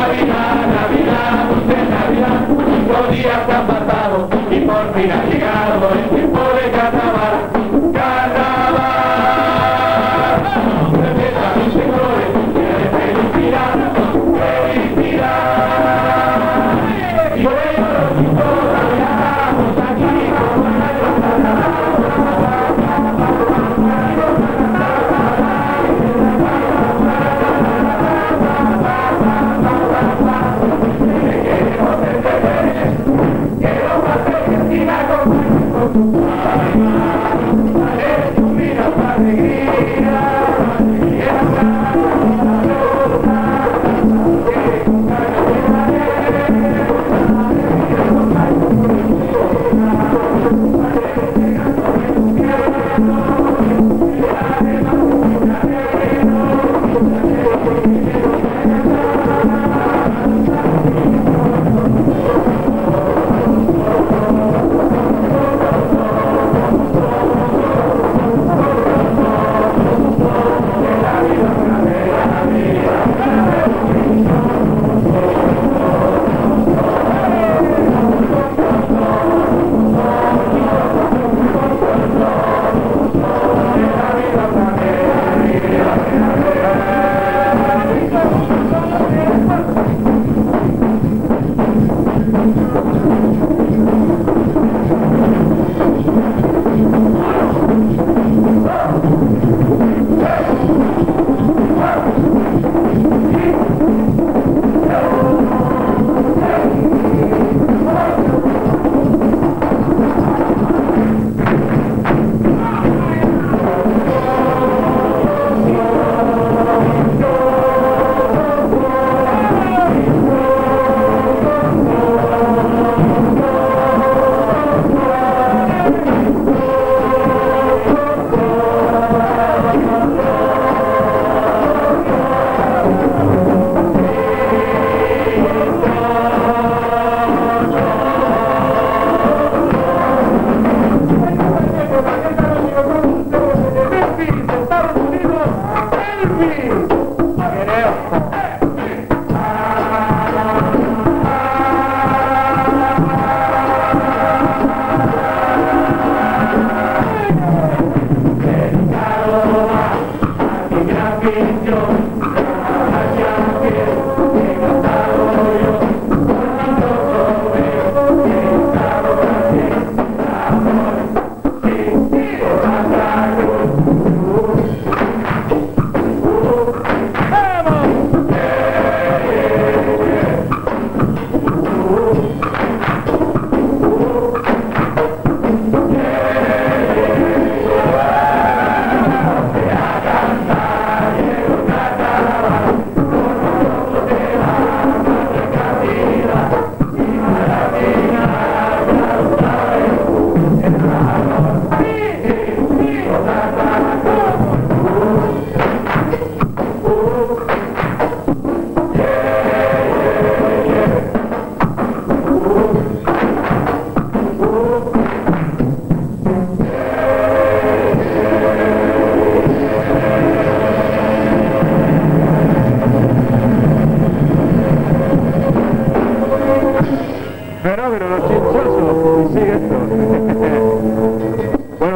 Navidad, Navidad. Cinco días han pasado y por fin ha llegado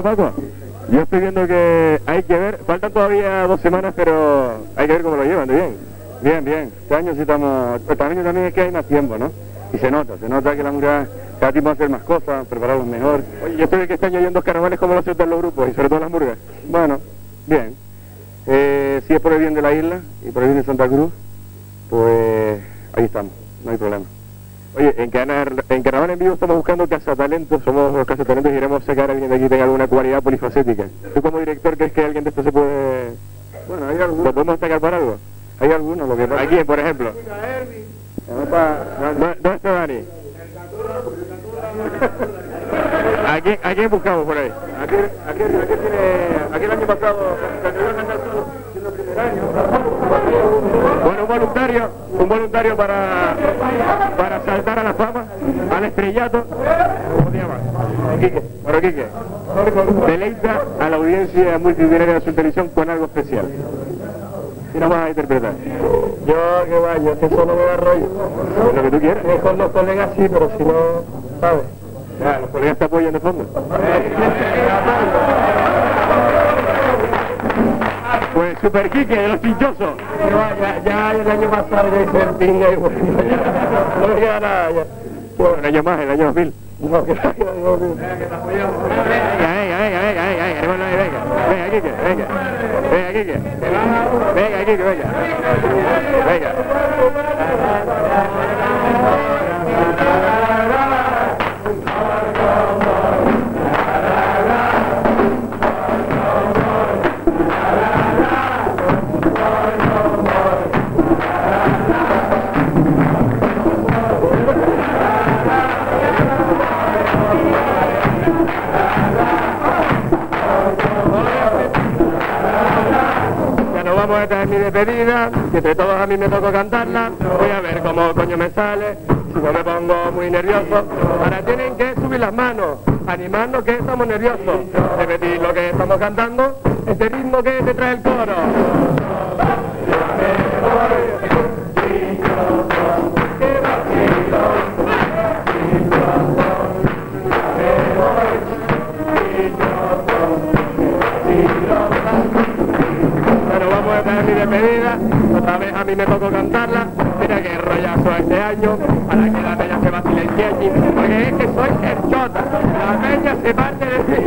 Paco, yo estoy viendo que hay que ver, faltan todavía dos semanas, pero hay que ver cómo lo llevan, ¿de bien? Bien, bien. Este año sí estamos, este año también es que hay más tiempo, ¿no? Y se nota, se nota que la muralla cada tiempo hacer más cosas, prepararlos mejor. Oye, yo estoy que hay dos carnavales como los en los grupos, y sobre todo las murgas. Bueno, bien. Eh, si es por el bien de la isla y por el bien de Santa Cruz, pues ahí estamos, no hay problema. Oye, en, Canar- en Carnaval en Vivo estamos buscando cazatalentos, somos los cazatalentos y queremos sacar a alguien de aquí que tenga alguna cualidad polifacética. ¿Tú como director crees que alguien de esto se puede... Bueno, hay algunos. ¿Lo podemos sacar para algo? Hay algunos, lo que pasa... ¿A quién, por ejemplo? ¿Dó- ¿Dónde está Dani? ¿A quién, ¿A quién buscamos por ahí? ¿A quién, a quién, a quién tiene... ¿A quién el año pasado candidato a Bueno, un voluntario, un voluntario para, para saltar a la fama, al estrellato. ¿Cómo te llamas? Quique. Bueno, Quique, deleita a la audiencia multitudinaria de su televisión con algo especial. y nos vas a interpretar. Yo, que va, yo que eso no me da rollo. Lo que tú quieras. Es con los colegas sí, pero si no, ¿sabes? Ya, los colegas te apoyan de fondo. Super Quique de los va, ya, ya el año pasado ya hice el pinga y bueno, ya, no queda nada ya. Bueno, un año más, el año 2000. No. Venga, venga, venga, venga, venga, venga, venga, venga, Quique, venga, venga, Quique, venga, Quique, venga, venga. Despedida, que entre todos a mí me tocó cantarla, voy a ver cómo coño me sale, si no me pongo muy nervioso. Ahora tienen que subir las manos, animarnos que estamos nerviosos, repetir lo que estamos cantando, este ritmo que te trae el coro. Otra vez a mí me tocó cantarla. Mira qué rollazo este año. Para que la peña se va silenciando. Porque es que soy el chota. La peña se parte de ti.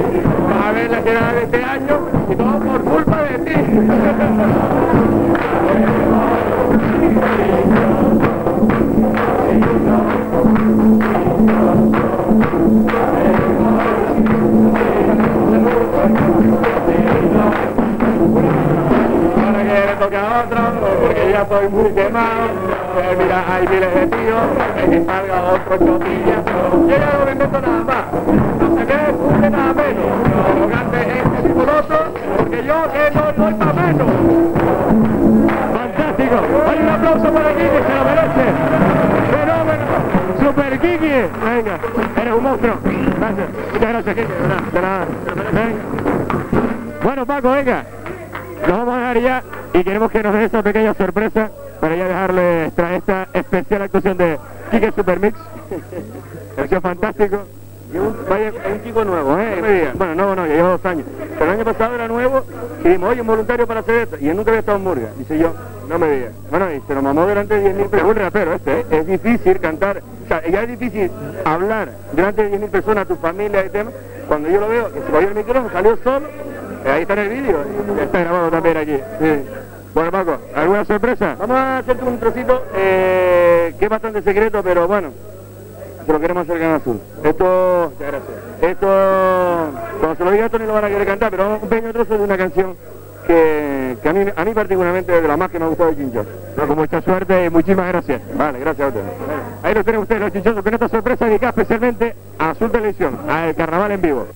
A ver la llegada de este año y todo por culpa de ti. estoy muy quemado. Eh, mira, hay miles de tíos, que salga otro chotilla. Yo ya no nada más. No sé qué, puse nada menos. Cante este piloto, porque yo que no soy para menos. Fantástico. Hay un aplauso aquí que se lo merece. Fenómeno. Super Kiki. Venga, eres un monstruo. Gracias. Muchas gracias, Kiki. De nada, de nada. Bueno, Paco, venga. Nos vamos a dejar ya y queremos que nos dé esa pequeña sorpresa para ya dejarles tras esta especial actuación de Kike Supermix. Versión fantástico. Vaya, es un chico nuevo, ¿eh? Bueno, nuevo no, ya lleva dos años. Pero el año pasado era nuevo y dijimos, oye, un voluntario para hacer esto. Y él nunca había estado en Murga. Dice yo, no me digas. Bueno, y se lo mamó delante de 10.000 personas. Es un rapero este, ¿eh? Es difícil cantar. O sea, ya es difícil hablar delante de 10.000 personas, a tu familia y temas. Cuando yo lo veo, que se cogió el micrófono, salió solo. eh, ahí está en el vídeo. Está grabado también aquí. Sí. Bueno, Paco, ¿alguna sorpresa? Vamos a hacerte un trocito eh, que es bastante secreto, pero bueno, se lo queremos hacer Canal Azul. Esto, muchas gracias. Esto, cuando se lo diga esto ni lo van a querer cantar, pero vamos a un pequeño trozo de una canción que, que a, mí, a mí particularmente es de las más que me ha gustado de Chinchoso. No, con mucha suerte y muchísimas gracias. Vale, gracias a ustedes. Ahí lo tienen ustedes, los Chinchosos, con esta sorpresa dedicada especialmente a Azul Televisión, al carnaval en vivo.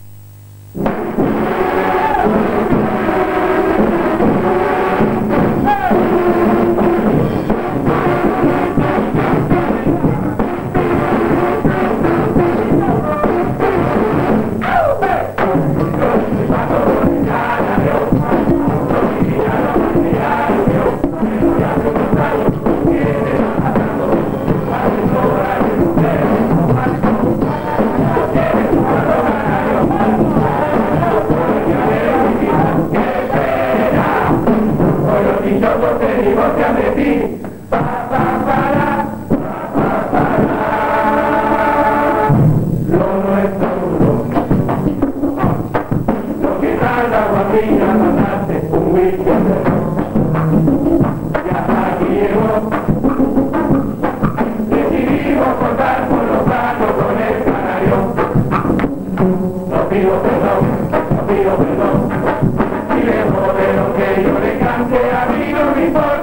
No pido perdón, no pido perdón. Y lejos de lo que yo le cante, a mí no me importa.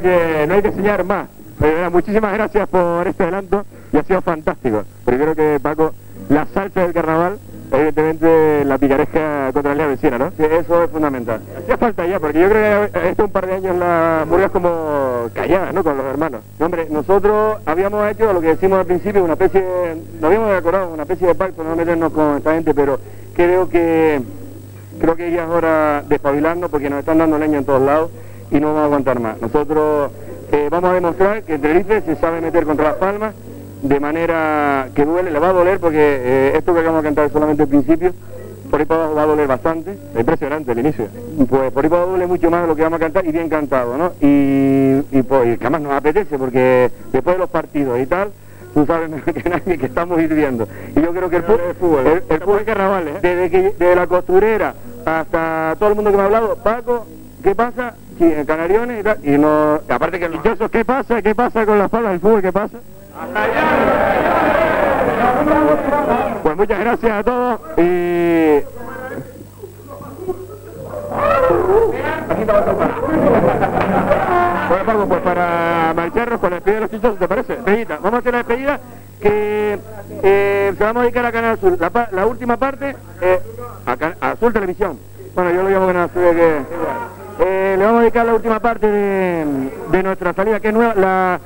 Porque no hay que enseñar más. Pero, muchísimas gracias por este adelanto y ha sido fantástico. Porque creo que Paco, la salsa del carnaval, evidentemente la picaresca contra la vecina, ¿no? Que eso es fundamental. Hacía falta ya, porque yo creo que este un par de años la murgas como calladas, ¿no? Con los hermanos. No, hombre, nosotros habíamos hecho lo que decimos al principio, una especie, nos habíamos acordado, una especie de pacto, no meternos con esta gente, pero creo que creo que ya es hora de espabilarnos porque nos están dando leña en todos lados y no vamos a aguantar más. Nosotros eh, vamos a demostrar que el Tenerife se sabe meter contra las palmas de manera que duele, le va a doler porque eh, esto que acabamos de cantar es solamente el principio, por ahí para abajo va a doler bastante, es impresionante el inicio, pues por ahí para abajo duele mucho más de lo que vamos a cantar y bien cantado, ¿no? Y, y pues y que además nos apetece porque después de los partidos y tal, tú sabes mejor que nadie que estamos hirviendo. Y yo creo que el, El fútbol, el, el fútbol fu- carnaval, ¿eh? desde, que, desde la costurera hasta todo el mundo que me ha hablado, Paco, ¿qué pasa? Sí, en Canariones y tal, y no, aparte que los Dichosos, ¿qué pasa? ¿Qué pasa con las palmas del fútbol? ¿Qué pasa? Pues muchas gracias a todos y... Bueno, Paco, pues para marcharnos con la despedida de los chichos, ¿te parece? Despedida. Vamos a hacer la despedida que eh, se vamos a dedicar a Canal Azul. La, la última parte, eh, a Azul Televisión. Bueno, yo lo llamo Canal Azul, que... Eh, le vamos a dedicar la última parte de, de nuestra salida, que es nueva, la...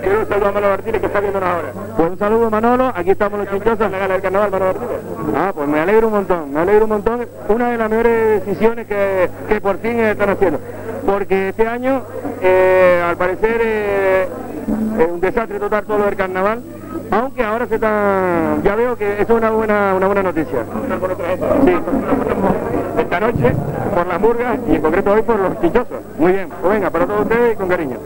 Quiero un saludo a Manolo Martínez que está viéndonos ahora. Pues un saludo Manolo, aquí estamos los chichosos en la gala del carnaval Manolo Martínez. Ah, pues me alegro un montón, me alegro un montón. Una de las mejores decisiones que, que por fin están haciendo. Porque este año, eh, al parecer, eh, es un desastre total todo del carnaval. Aunque ahora se está... Ya veo que eso es una buena, una buena noticia. Sí. Esta noche, por las murgas y en concreto hoy por los chichosos. Muy bien, pues venga, para todos ustedes y con cariño.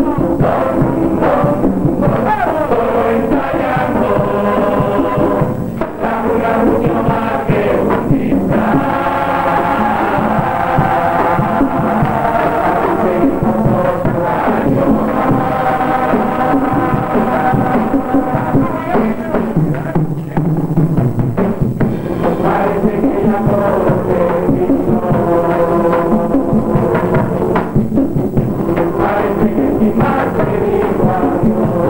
Bye. Eso tú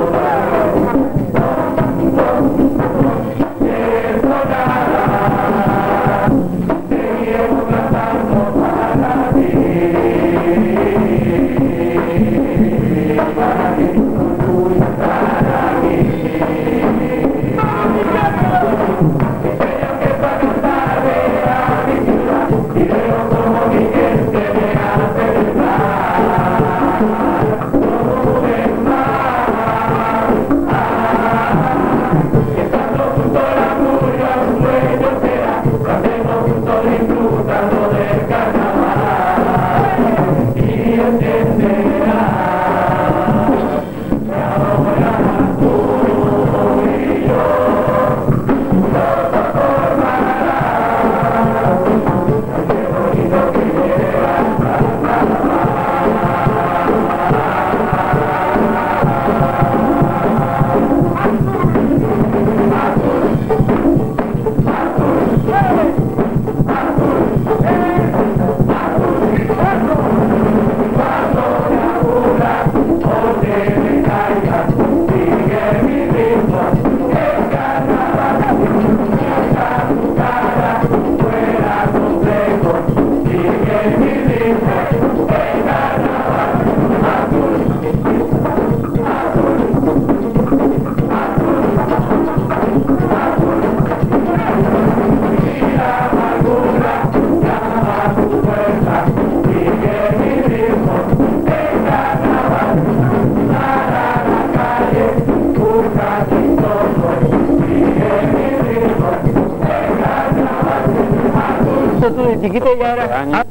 de chiquito ya era...